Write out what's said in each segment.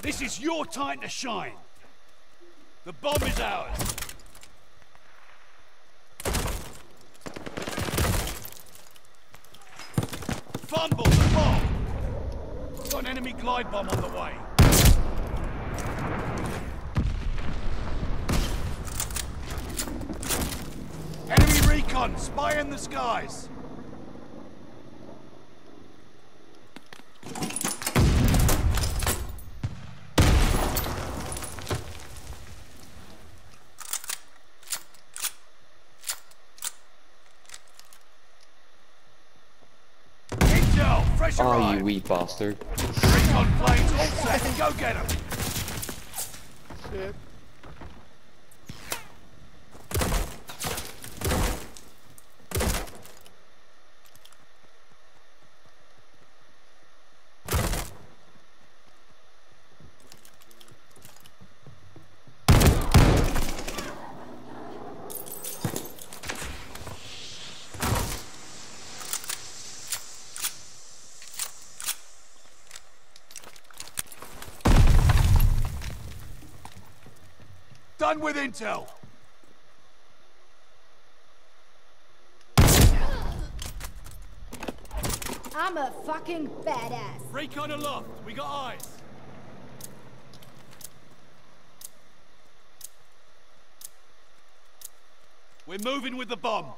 This is your time to shine. The bomb is ours. Fumble the bomb! Got an enemy glide bomb on the way. Enemy recon, spy in the skies. Intel, fresh Oh, arrived. you wee bastard. Recon planes all set. Go get 'em. Shit. Done with intel. I'm a fucking badass. Recon aloft. We got eyes. We're moving with the bomb.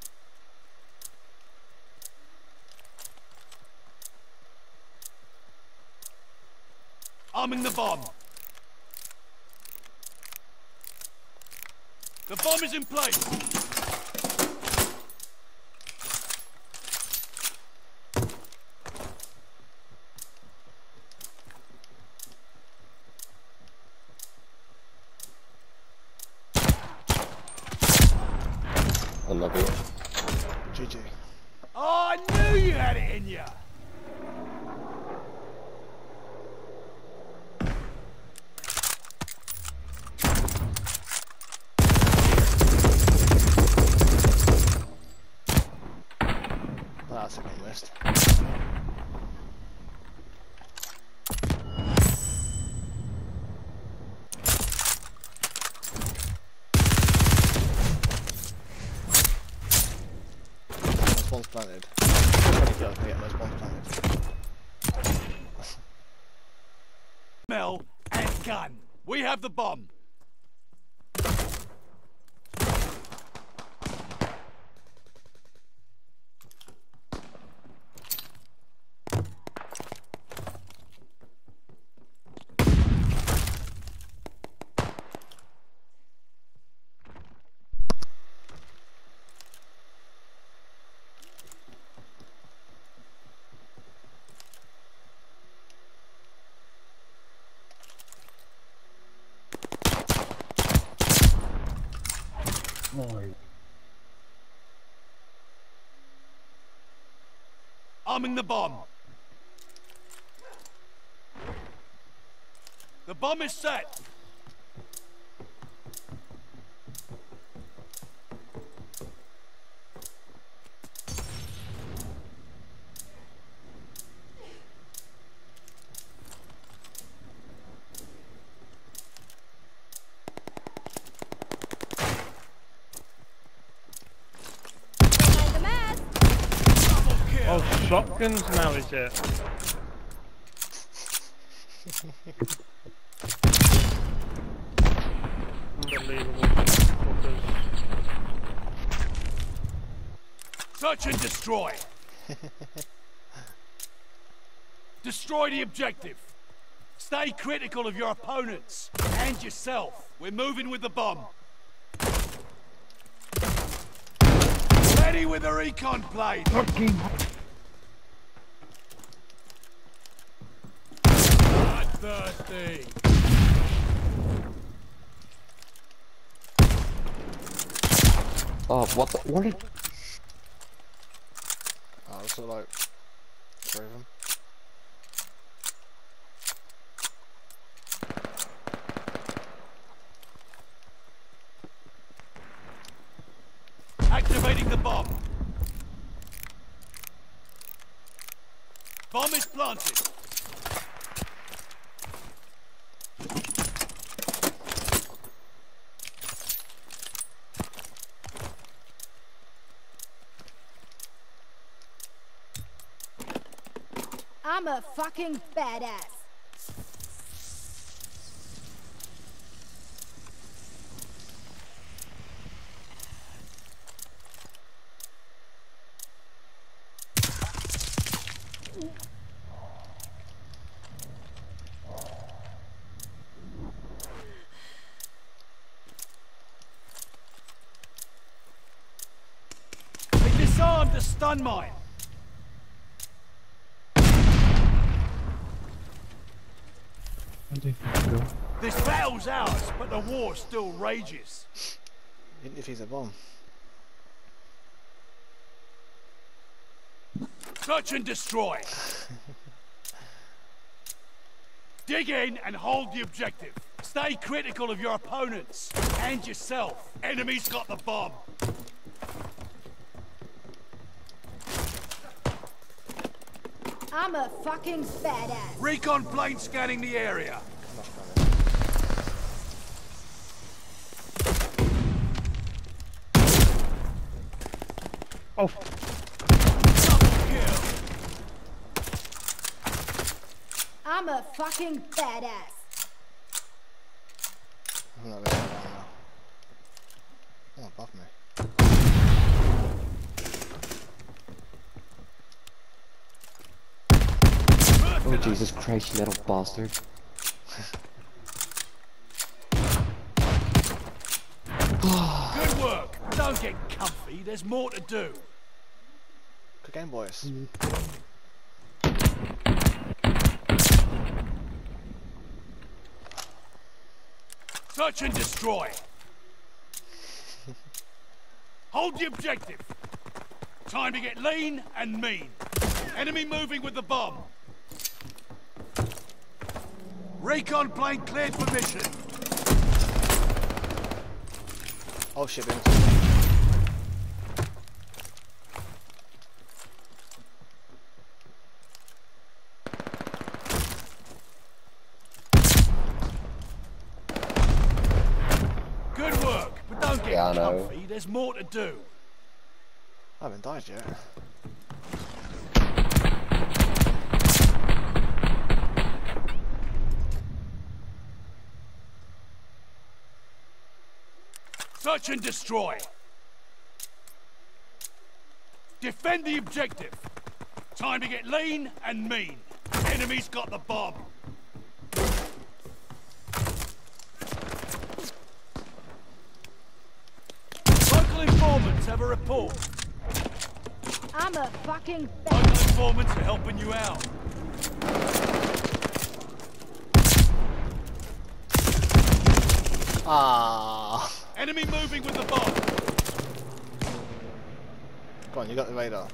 Arming the bomb. The bomb is in place. I love you. GG. Oh, I knew you had it in you. That's a good list. Those ones planted. Twenty kills, yeah, those ones planted. Mel and gun. We have the bomb. Arming the bomb. The bomb is set. Shotguns now, is it? Unbelievable. Search and destroy. destroy the objective. Stay critical of your opponents and yourself. We're moving with the bomb. Ready with the recon plane. Bloodthirsty. Oh, what the? What did? Oh, there's sort like three of them. Activating the bomb. Bomb is planted. I'm a fucking badass. They disarmed the stun mine. This battle's ours, but the war still rages. Even if he's a bomb. Search and destroy. Dig in and hold the objective. Stay critical of your opponents and yourself. Enemy's got the bomb. I'm a fucking badass. Recon plane scanning the area. Oh, I'm a fucking badass. I'm not really around now. Oh, above me. Oh Jesus Christ, you little bastard. Good work. Don't get comfy. There's more to do. Good game, boys. Search and destroy. Hold the objective. Time to get lean and mean. Enemy moving with the bomb. Recon plane cleared for mission. Oh shit, us. Good work, but don't get Yeah, comfy. There's more to do. I haven't died yet. Search and destroy. Defend the objective. Time to get lean and mean. Enemy's got the bomb. Local informants have a report. I'm a fucking Local informants are helping you out. Ah. Enemy moving with the bomb. Go on, you got the radar.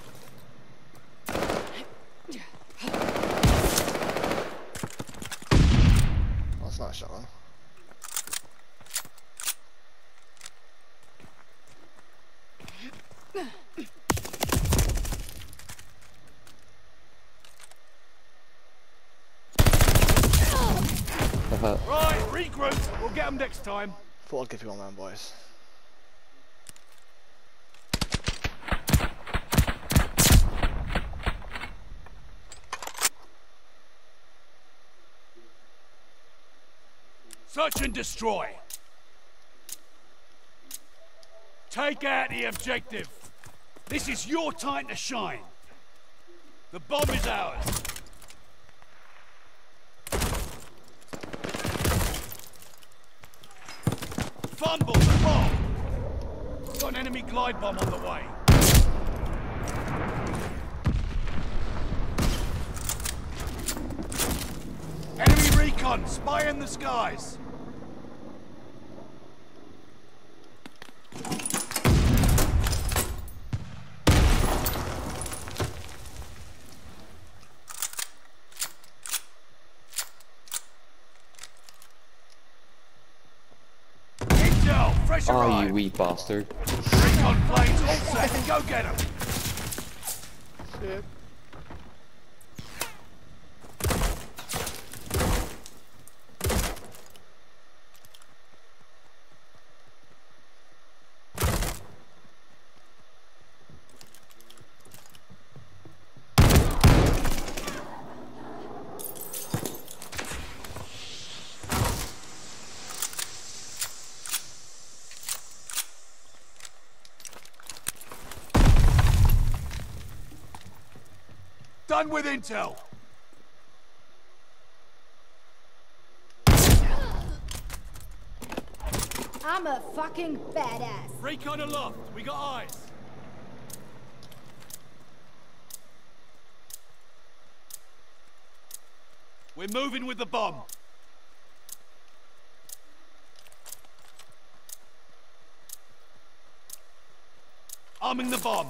Oh, that's not a shotgun. Uh, Right, regroup. We'll get them next time. I'd give you one round, boys. Search and destroy. Take out the objective. This is your time to shine. The bomb is ours. Fumble the bomb. Got an enemy glide bomb on the way. Enemy recon, spy in the skies. Intel, fresh oh, arrived. you wee bastard. Recon planes all set. Go get them. Shit. Done with intel. I'm a fucking badass. Recon aloft. We got eyes. We're moving with the bomb. Arming the bomb.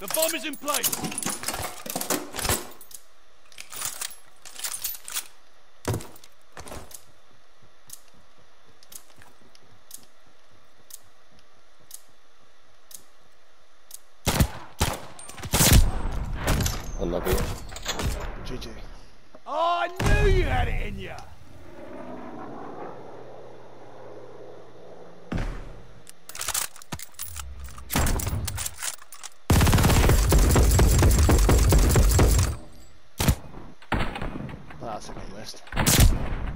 The bomb is in place. I love it. GG. Oh, I knew you had it in you. That's a good list.